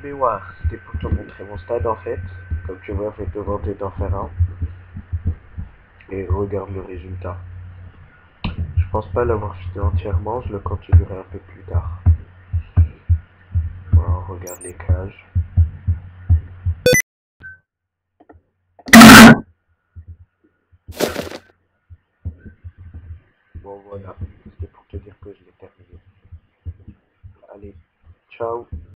C'était pour te montrer mon stade en fait. Comme tu vois, je vais te demander d'en faire un. Et regarde le résultat. Je pense pas l'avoir fini entièrement, je le continuerai un peu plus tard. Voilà, regarde les cages. Bon voilà, c'était pour te dire que je l'ai terminé. Allez, ciao